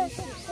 Yes.